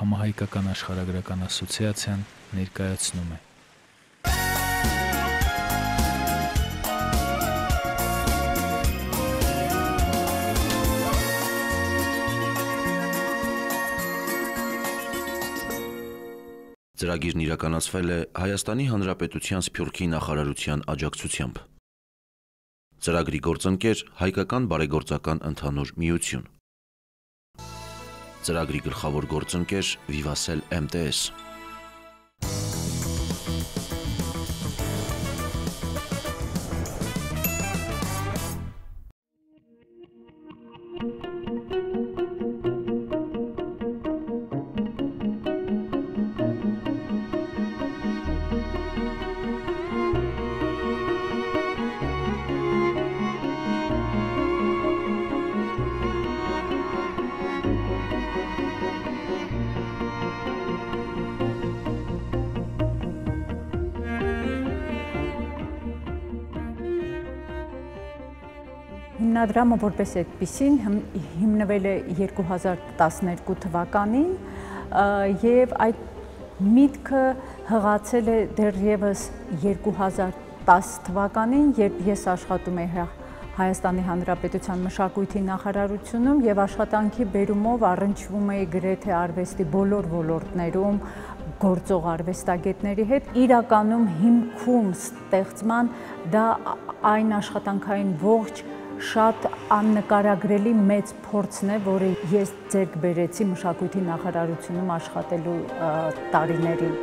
համահայկական աշխարհագրական ասոցիացիան ներկայացնում է։ Ծրագիրն իրականացվել է Հայաստանի Հանրապետության Սփյուռքի նախարարության աջակցությամբ։ Ծրագրի գործընկեր Հայկական բարեգործական ընդհանուր միություն։ Ծրագրի գլխավոր գործընկեր Vivatel MTS։ Հիմնադրամը որպես այդպեսին հիմնվել է 2012 թվականին եւ այդ միտքը հղացել է դեռևս 2010 թվականին, երբ ես աշխատում եի Հայաստանի Հանրապետության մշակույթի նախարարությունում եւ աշխատանքի բերումով առնչվում էի գրեթե արվեստի բոլոր ոլորտներում գործող արվեստագետների հետ իրականում հիմքում ստեղծման դա այն աշխատանքային ողջ շատ աննկարագրելի մեծ փորձն է, որը ես ձեռք բերեցի մշակույթի նախարարությունում աշխատելու տարիներին։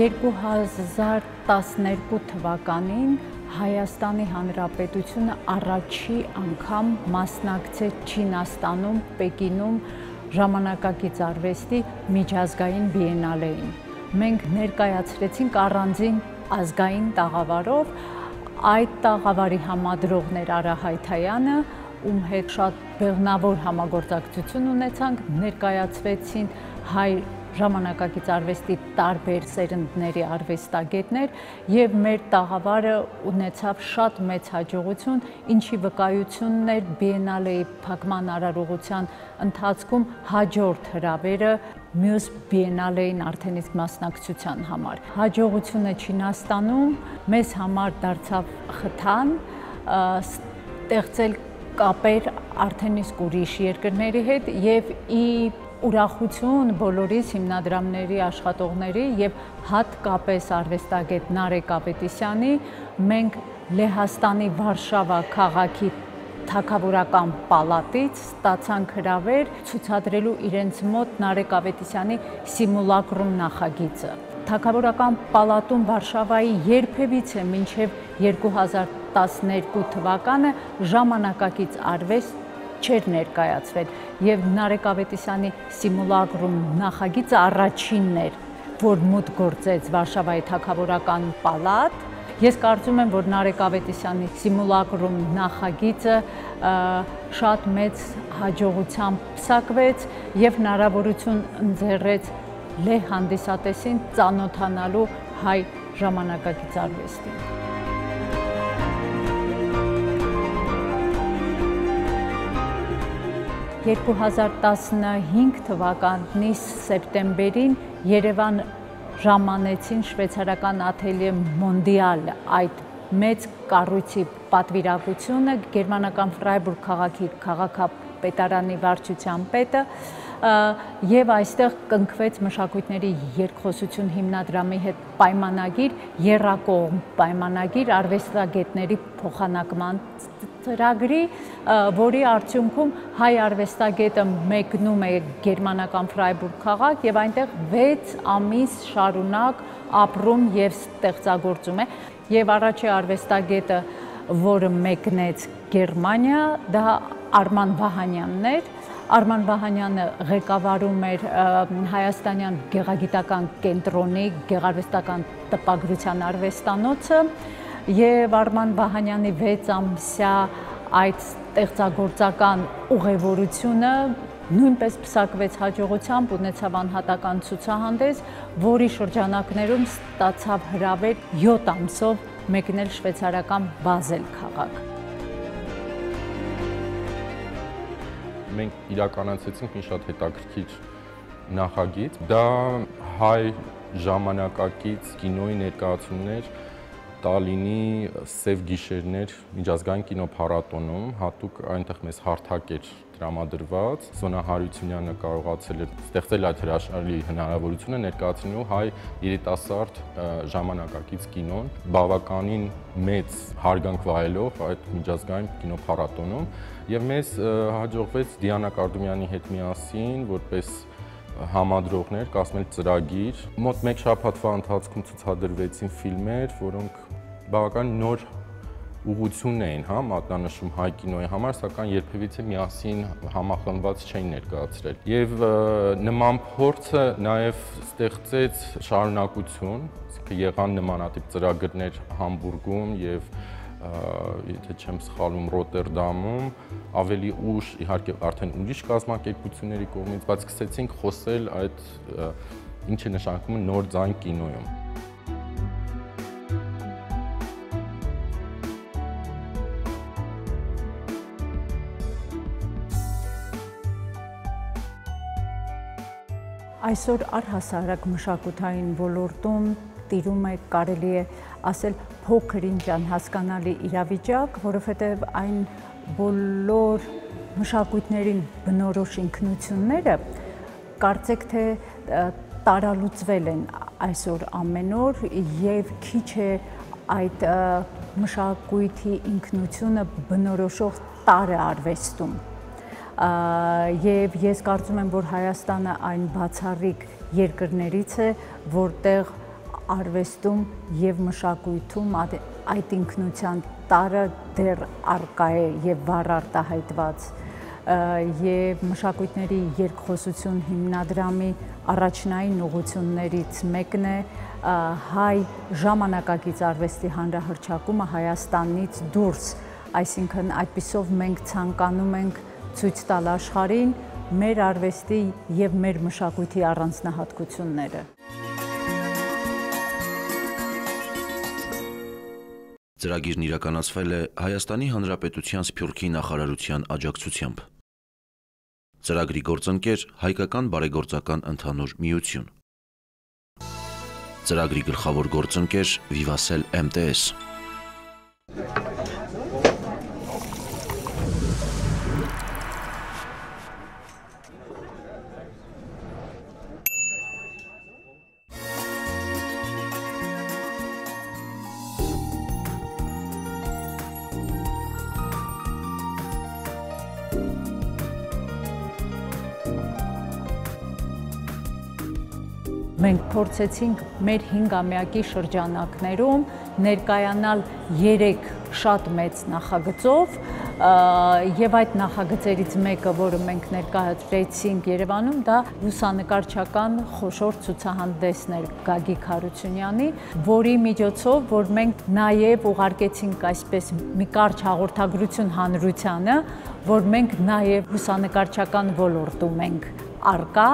Երկու հազար տասներկու թվականին Հայաստանի Հանրապետությունը առաջի անգամ մասնակցեց Չինաստանում, Պեկինում ժամանակակից արվեստի միջազգային բիենալեին։ Մենք ներկայացրեցինք առանձին ազգային տաղավարով այդ տաղավարի համադրողներ Արա Հայթայանը, ում հետ շատ բեղնավոր համագործակցություն ունեցանք, ներկայացվեցին հայ ժամանակակից արվեստի տարբեր սերնդների արվեստագետներ եւ մեր տաղավարը ունեցավ շատ մեծ հաջողություն, ինչի վկայությունն էր Բիենալեի փակման արարողության ընթացքում հաջորդ հրավերը մյուս Բիենալեին արդեն իսկ մասնակցության համար։ Հաջողությունը Չինաստանում մեզ համար դարձավ խթան ստեղծել կապեր արդեն իսկ ուրիշ երկրների հետ եւ ի ուրախություն բոլորիս հիմնադրամների աշխատողների եւ հատկապես արվեստագետ Նարեկ Ավետիսյանի մենք Լեհաստանի Վարշավա քաղաքի թակավորական պալատից ստացանք հրավեր ցուցադրելու իրենց մոտ Նարեկ Ավետիսյանի սիմուլակրում նախագիծը։ Թակավորական պալատում Վարշավայի երբևիցե մինչև 2012 թվականը ժամանակակից արվեստ չէր ներկայացվել եւ Նարեկ Ավետիսյանի սիմուլակրում նախագիծը առաջինն էր, որ մուտք գործեց Վարշավայի թակավորական պալատ Ես կարծում եմ, որ Նարեկ Ավետիսյանի սիմուլակրում նախագիծը շատ մեծ հաջողությամբ փսակվեց եւ հնարավորություն ընձեռեց լե հանդիսատեսին ծանոթանալու հայ ժամանակակից արվեստին։ 2015 թվականի սեպտեմբերին Երևան ժամանեցին շվեյցարական աթելյե Մոնդիալ այդ մեծ կառույցի պատվիրակությունը գերմանական Ֆրայբուրգ քաղաքի քաղաքապետարանի վարչության պետը եւ այստեղ կնքվեց մշակույթների երկխոսություն հիմնադրամի հետ պայմանագիր, երրակողմ պայմանագիր արվեստագետների փոխանակման ծրագրի, որի արդյունքում հայ արվեստագետը մեկնում է գերմանական Ֆրայբուրգ քաղաք եւ այնտեղ 6 ամիս շարունակ ապրում եւ ստեղծագործում է եւ առաջի արվեստագետը, որը մեկնեց Գերմանիա, դա Արման Վահանյանն էր, Արման Վահանյանը ղեկավարում էր Հայաստանյան գեղագիտական կենտրոնի գեղարվեստական տպագրության արվեստանոցը եւ Արման Վահանյանի 6 ամսյա այդ ստեղծագործական ուղևորությունը նույնպես փսակվեց հաջողությամբ, ունեցավ անհատական ցուցահանդես, որի շրջանակներում ստացավ հրավեր 7 ամսով մեկնել շվեյցարական Բազել քաղաք։ Մենք իրականացրեցինք մի շատ հետաքրքիր նախագիծ։ Դա հայ ժամանակակից կինոյի ներկայացումներ Տալինի Սև գիշերներ միջազգային կինոփառատոնում հատուկ այնտեղ մեզ հարթակ էր տրամադրված Սոնա Հարությունյանը կարողացել էր ստեղծել այդ հրաշալի հնարավորությունը ներկայացնելու հայ երիտասարդ ժամանակակից կինոն բավականին մեծ հարգանք վայելող այդ միջազգային կինոփառատոնում եւ մեզ հաջողվեց Դիանա Կարդումյանի հետ միասին որպես համադրողներ կազմել ծրագիր։ Մոտ 1 շաբաթվա ընթացքում ցուցադրվեցին ֆիլմեր, որոնք բավական նոր ուղություն էին, հա, մատնանշում հայ կինոյի համար, սակայն երբևիցե միասին համախմբված չէին ներկայացրել։ Եվ նման փորձը նաև ստեղծեց շարունակություն, եղան նմանատիպ ծրագրեր Համբուրգում եւ եթե չեմ սխալվում Ռոտերդամում, ավելի ուշ իհարկե արդեն ուրիշ կազմակերպությունների կողմից, բայց սկսեցինք խոսել այդ ինչ է նշանակում նոր ձայն կինոյում։ Այսօր առհասարակ մշակութային ոլորտում տիրում է կարելի է ասել փոքր ինչ անհասկանալի իրավիճակ, որովհետև այն բոլոր մշակույթներին բնորոշ ինքնությունները կարծեք թե տարալուծվել են այսօր ամեն օր եւ քիչ է այդ մշակույթի ինքնությունը բնորոշող տարը արվեստում եւ ես կարծում եմ որ Հայաստանը այն բացառիկ երկրներից է որտեղ արվեստում եւ մշակույթում այդ ինքնության տարը դեռ արկա է եւ վառ արտահայտված եւ մշակույթների երկխոսություն հիմնադրամի առաջնային ուղություններից մեկն է հայ ժամանակակից արվեստի հանրահրճակումը Հայաստանից դուրս, այսինքն այդպիսով մենք ցանկանում ենք ցույց տալ աշխարհին մեր արվեստի եւ մեր մշակույթի առանձնահատկությունները։ Ծրագիրն իրականացվել է Հայաստանի Հանրապետության Սփյուռքի նախարարության աջակցությամբ։ Ծրագրի գործընկեր Հայկական բարեգործական ընդհանուր միություն։ Ծրագրի գլխավոր գործընկեր Vivassel MTS մենք փորձեցինք մեր 5-ամյակի շրջանակներում ներկայանալ 3 շատ մեծ նախագծով եւ այդ նախագծերից մեկը, որը մենք ներկայացրեցինք Երևանում, դա լուսանկարչական խոշոր ցուցահանդեսն էր Գագիկ Հարությունյանի, որի միջոցով, որ մենք նաեւ ուղարկեցինք այսպես մի կարճ հաղորդագրություն հանրությանը, որ մենք նաեւ լուսանկարչական ոլորտում ենք արկա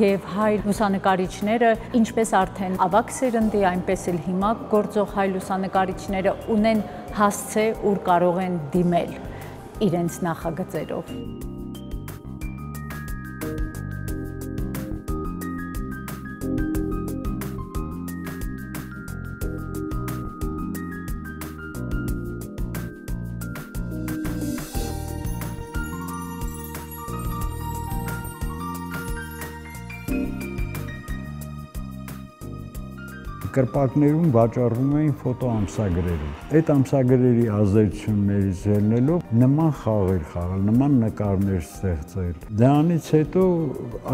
եւ հայ լուսանկարիչները ինչպես արդեն ավակ սերնդի այնպես էլ հիմա գործող հայ լուսանկարիչները ունեն հասցե ուր կարող են դիմել իրենց նախագծերով կրպակներում վաճառվում էին ֆոտոամսագրերը։ Այդ ամսագրերի ազդեցություններից ելնելով նման խաղեր խաղալ, նման նկարներ ստեղծել։ Դրանից հետո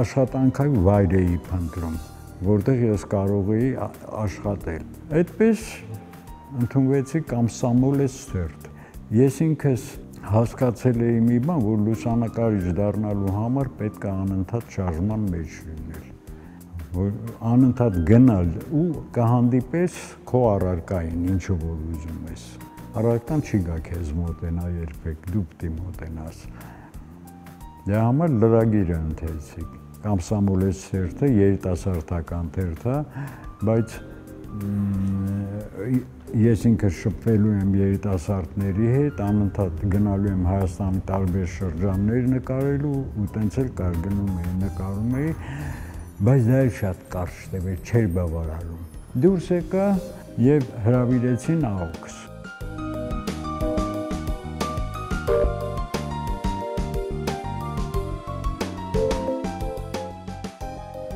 աշխատանքային վայր էի փնտրում, որտեղ ես կարող էի աշխատել։ Այդպես ընդունվեցի Կամսամոլ Ստերտ։ Ես ինքս հասկացել էի մի բան, որ լուսանկարիչ դառնալու համար պետք է անընդհատ շարժման մեջ լինել որ անընդհատ գնալ ու կհանդիպես քո առարկային, ինչը որ ուզում ես։ առարկան չի գա քեզ մոտենա երբեք, դու պիտի մոտենաս։ Դե համար լրագիրը ընթերցիկ։ Կամսամոլես թերթը երիտասարդական թերթ է, բայց ես ինքը շփվելու եմ երիտասարդների հետ, անընդհատ գնալու եմ Հայաստանի տարբեր շրջաններ նկարելու ու տենց էլ կար գնում էի, նկարում էի, բայց դա էլ շատ կարճ տևեր, չէր բավարարում։ Դուրս եկա եւ հրավիրեցին ԱՕՔ-ս։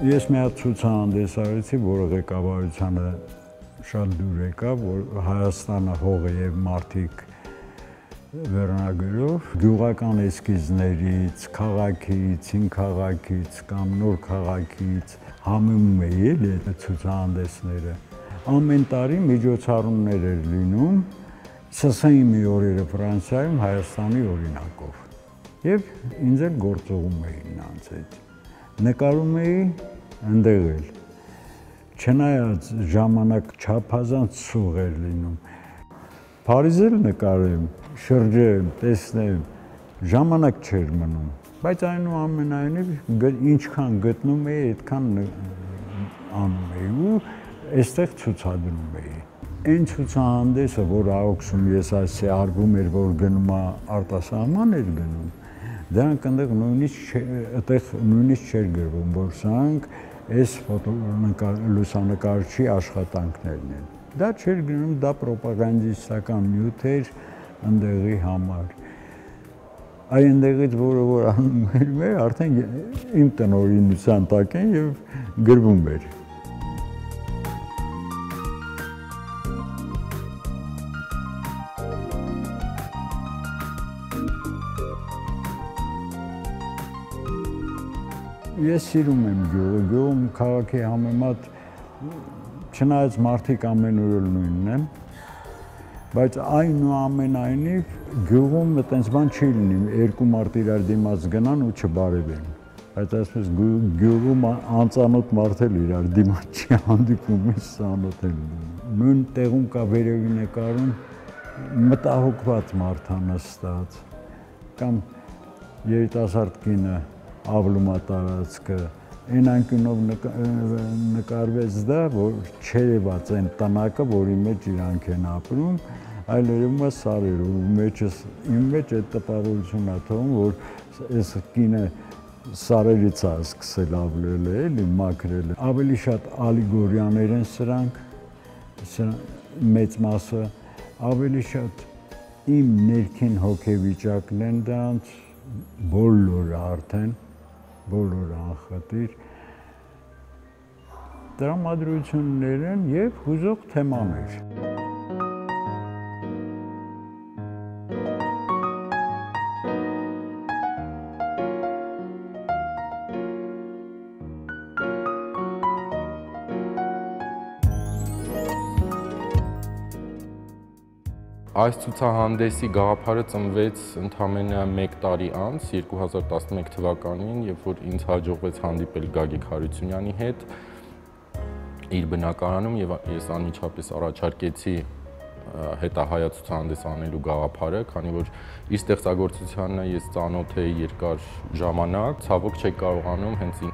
Ես մի հատ ցուցահանդես արեցի, որը ղեկավարությանը շատ դուր եկավ, որ Հայաստանը հողը եւ մարդիկ վերնագրով գյուղական էսքիզներից, քաղաքից, հին քաղաքից կամ նոր քաղաքից համեմում էի էլի այդ ցուցահանդեսները։ Ամեն տարի միջոցառումներ էր լինում ՍՍՀ-ի մի օրերը Ֆրանսիայում Հայաստանի օրինակով։ Եվ ինձ էլ գործողում էին նրանց հետ։ Նկարում էի ընդեղ էլ։ Չնայած ժամանակ չափազանց սուղ էր լինում։ Փարիզել նկարեմ, շրջեմ, տեսնեմ, ժամանակ չէր մնում, բայց այնուամենայնիվ ինչքան գտնում էի, այդքան անում էի ու այստեղ ցուցադրում էի։ Այն ցուցահանդեսը, որ ԱՕՔՍ-ում ես ասի արվում էր, որ գնում է արտասահման էր գնում, դրանք այնտեղ նույնիսկ այդտեղ նույնիսկ չէր գրվում, որ սրանք այս ֆոտոնկար լուսանկարչի աշխատանքներն են։ Դա չէր գնում, դա ռոպագանդիստական նյութ էր ընդեղի համար։ Այ ընդեղից որը որ անում էր, արդեն իմ տնօրինության տակ են եւ գրվում էր։ Ես սիրում եմ գյուղը, գյուղում քաղաքի համեմատ չնայած մարդիկ ամեն օր նույնն են, բայց այնուամենայնիվ գյուղում այտենց բան չի լինի, երկու մարդ իրար դիմաց գնան ու չբարևեն։ Բայց այսպես գյուղում անծանոթ մարդ էլ իրար դիմաց չի հանդիպում, ის ծանոթ էլ։ Նույն տեղում կա վերևի նկարում մտահոգված մարդ անստած կամ երիտասարդ կինը ավլումա տարածքը այն անկյունով նկարվեց դա, որ չերևաց այն տնակը, որի մեջ իրանք են ապրում, այլ երևում է սարերով, մեջս իմ մեջ այդ տպավորությունն է թվում, որ այս կինը սարերից է սկսել ավլել է, էլի մաքրել է։ Ավելի շատ ալիգորիաներ են սրանք, մեծ մասը, ավելի շատ իմ ներքին հոգեվիճակն են դրանց բոլորը արդեն բոլոր անխտիր դրամատրություններ են եւ հուզող թեմաներ։ Այս ցուցահանդեսի գաղափարը ծնվեց ընդամենը 1 տարի անց 2011 թվականին, երբ որ ինձ հաջողվեց հանդիպել Գագիկ Հարությունյանի հետ իր բնակարանում եւ ես անմիջապես առաջարկեցի հետահայացուցահանդես անելու գաղափարը, քանի որ իր ստեղծագործությանը ես ծանոթ էի երկար ժամանակ, ցավոք չէի կարողանում հենց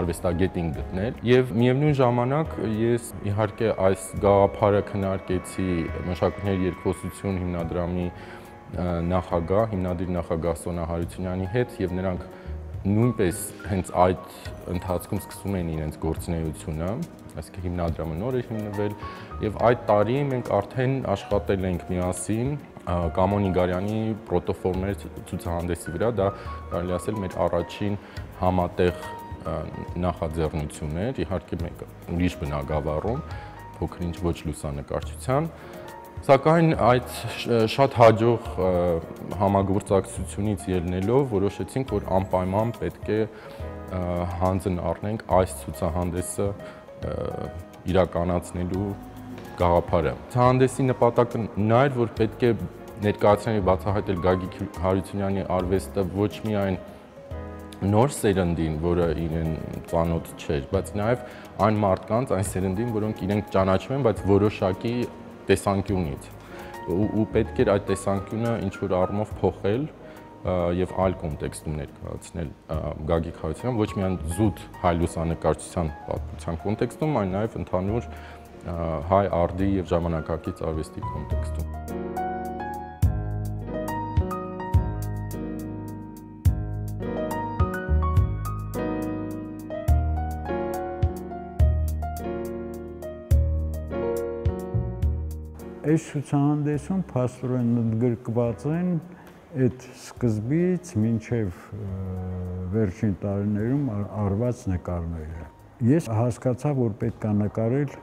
արվեստագետին գտնել եւ միևնույն ժամանակ ես իհարկե այս գաղափարը քննարկեցի մշակույթների երկխոսություն հիմնադրամի նախագահ, հիմնադիր նախագահ Սոնա Հարությունյանի հետ եւ նրանք նույնպես հենց այդ ընթացքում սկսում էին իրենց գործունեությունը, այսինքն հիմնադրամը նոր էր հիմնվել եւ այդ տարի մենք արդեն աշխատել ենք միասին Կամոն Իգարյանի պրոտոֆորմեր ցուցահանդեսի վրա, դա կարելի ասել մեր առաջին համատեղ նախաձեռնություններ, իհարկե մեկ ուրիշ բնագավառում, փոքր-ինչ ոչ լուսանկարչության, Սակայն այդ շատ հաջող համագործակցությունից ելնելով որոշեցինք, որ անպայման պետք է հանձն առնենք այս ցուցահանդեսը իրականացնելու գաղափարը։ Ցուցահանդեսի նպատակը նա էր, որ պետք է ներկայացնել բացահայտել Գագիկ Հարությունյանի արվեստը ոչ միայն նոր սերնդին, որը իրեն ծանոթ չէր, բայց նաև այն մարդկանց, այն սերնդին, որոնք իրենք ճանաչում են, բայց որոշակի տեսանկյունից։ ու, ու պետք էր այդ տեսանկյունը ինչ որ առումով փոխել եւ այլ կոնտեքստում ներկայացնել Գագիկ Խարությունյան ոչ միայն զուտ հայ լուսանկարչության պատմության կոնտեքստում, այլ նաեւ ընդհանուր հայ արդի եւ ժամանակակից արվեստի կոնտեքստում։ Այս ցուցահանդեսում փաստորեն ընդգրկված են այդ սկզբից մինչև վերջին տարիներում արված նկարները։ Ես հասկացա, որ պետք է նկարել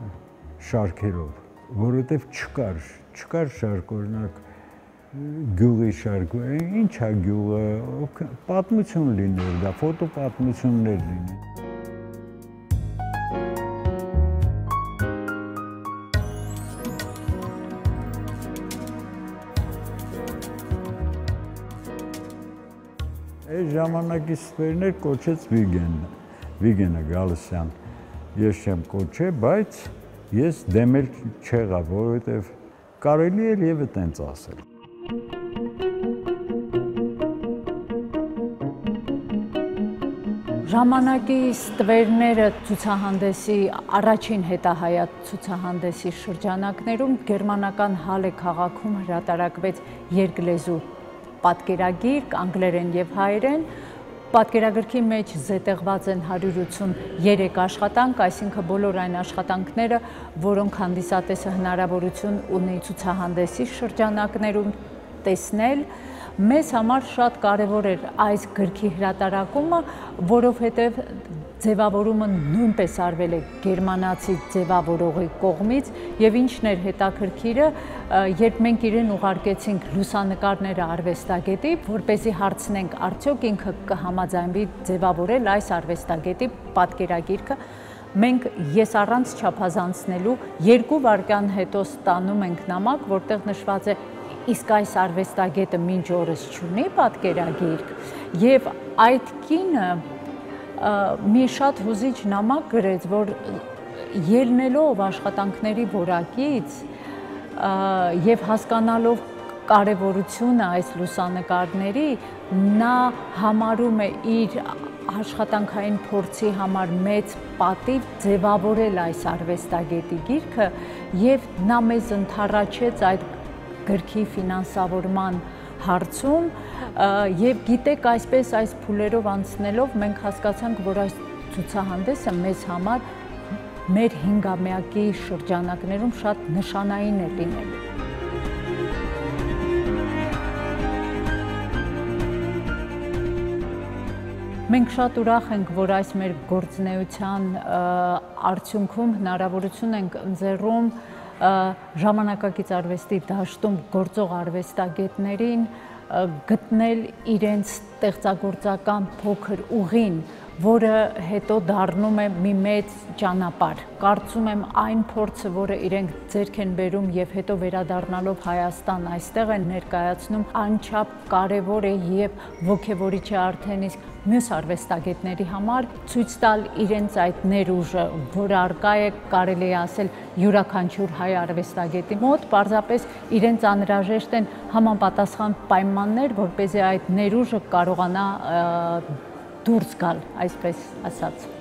շարքերով, որովհետև չկար, չկար շարք, օրինակ գյուղի շարք, ի՞նչ է գյուղը, պատմություն լիներ, դա ֆոտոպատմություններ լիներ։ Այս ժամանակից ստվերներ կոչեց Վիգեն, Վիգենը Գալստյան։ Ես չեմ կոչե, բայց ես դեմել չեղա, որովհետև կարելի էր եւ այտենց ասել։ Ժամանակի ստվերները ցուցահանդեսի առաջին հետահայատ ցուցահանդեսի շրջանակներում գերմանական Հալե քաղաքում հրատարակվեց երկլեզու պատկերագիրք անգլերեն եւ հայերեն Պատկերագրքի մեջ զետեղված են 183 աշխատանք, այսինքն բոլոր այն աշխատանքները, որոնք հանդիսատեսը հնարավորություն ունի ցուցահանդեսի շրջանակներում տեսնել, մեզ համար շատ կարևոր էր այս գրքի հրատարակումը, որովհետև ձևավորումը նույնպես արվել է գերմանացի ձևավորողի կողմից եւ ինչն էր հետաքրքիրը, երբ մենք իրեն ուղարկեցինք լուսանկարները արվեստագետի, որ เป զի հարցնենք արդյոք ինքը կհամաձայնվի ձևավորել այս արվեստագետի պատկերագիրքը, մենք ես առանց չափազանցնելու երկու վայրկյան հետո ստանում ենք նամակ, որտեղ նշված է իսկ այս արվեստագետը մինչ օրս չունի պատկերագիրք եւ այդ կինը մի շատ հուզիչ նամակ գրեց, որ ելնելով աշխատանքների որակից եւ հասկանալով կարևորությունը այս լուսանկարների նա համարում է իր աշխատանքային փորձի համար մեծ պատիվ ձևավորել այս արվեստագետի գիրքը եւ նա մեզ ընթառաջեց այդ գրքի ֆինանսավորման հարցում եւ գիտեք այսպես այս փուլերով անցնելով մենք հասկացանք, որ այս ցուցահանդեսը մեզ համար մեր 5-ամյակի շրջանակներում շատ նշանային է լինելու։ Մենք շատ ուրախ ենք, որ այս մեր գործնեության արդյունքում հնարավորություն ենք ընձեռում ժամանակակից արվեստի դաշտում գործող արվեստագետներին գտնել իրենց ստեղծագործական փոքր ուղին, որը հետո դառնում է մի մեծ ճանապարհ։ Կարծում եմ այն փորձը, որը իրենք ձեռք են բերում եւ հետո վերադառնալով Հայաստան այստեղ են ներկայացնում, անչափ կարեւոր է եւ ողջևորիչ է արդեն իսկ մյուս արվեստագետների համար ցույց տալ իրենց այդ ներուժը, որը արկա է կարելի է ասել յուրաքանչյուր հայ արվեստագետի մոտ, պարզապես իրենց անհրաժեշտ են համապատասխան պայմաններ, որ เป զի այդ ներուժը կարողանա դուրս գալ, այսպես ասած։